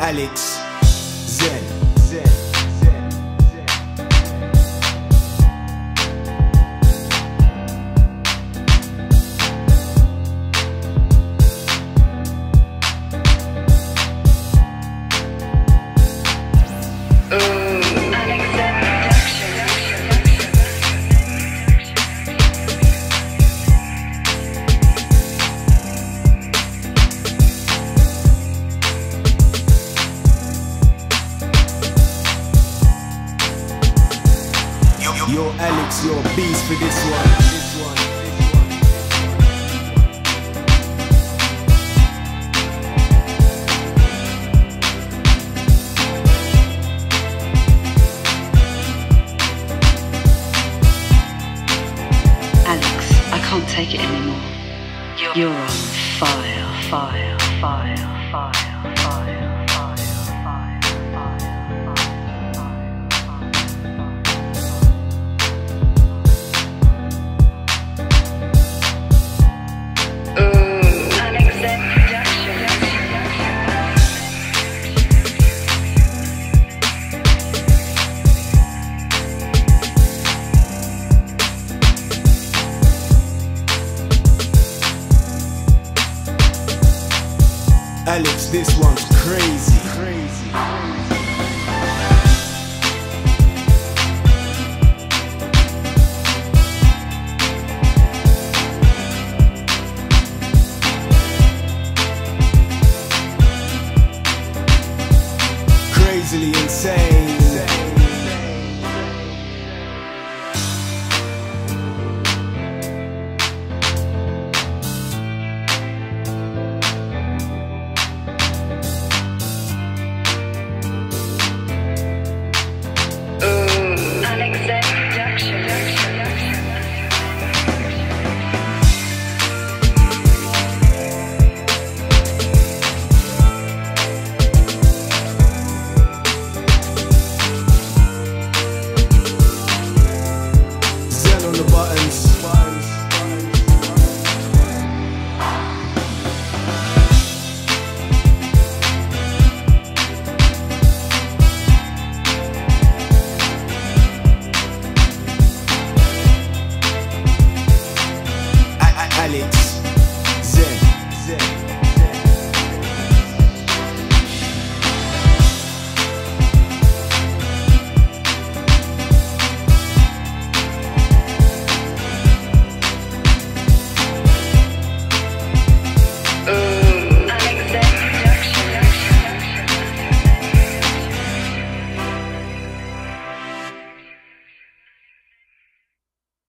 Alex. Yo, Aleks, your beast for this one. Aleks, I can't take it anymore. You're on fire, fire, fire, fire, fire. Aleks, this one's crazy. Crazy. Crazily insane.